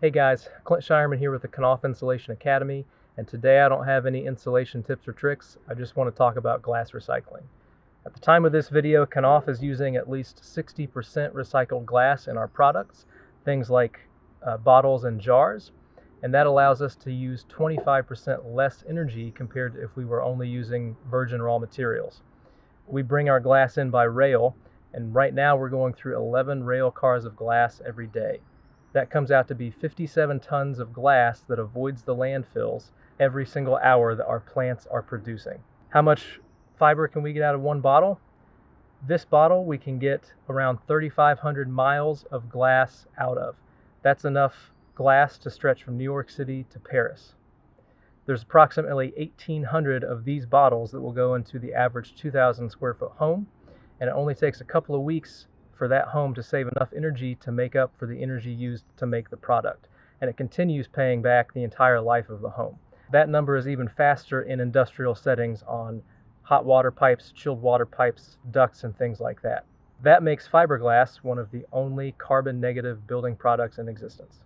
Hey guys, Clint Shireman here with the Knauf Insulation Academy, and today I don't have any insulation tips or tricks, I just want to talk about glass recycling. At the time of this video, Knauf is using at least 60% recycled glass in our products, things like uh, bottles and jars, and that allows us to use 25% less energy compared to if we were only using virgin raw materials. We bring our glass in by rail, and right now we're going through 11 rail cars of glass every day. That comes out to be 57 tons of glass that avoids the landfills every single hour that our plants are producing. How much fiber can we get out of one bottle? This bottle we can get around 3,500 miles of glass out of. That's enough glass to stretch from New York City to Paris. There's approximately 1,800 of these bottles that will go into the average 2,000 square foot home, and it only takes a couple of weeks for that home to save enough energy to make up for the energy used to make the product. And it continues paying back the entire life of the home. That number is even faster in industrial settings on hot water pipes, chilled water pipes, ducts, and things like that. That makes fiberglass one of the only carbon negative building products in existence.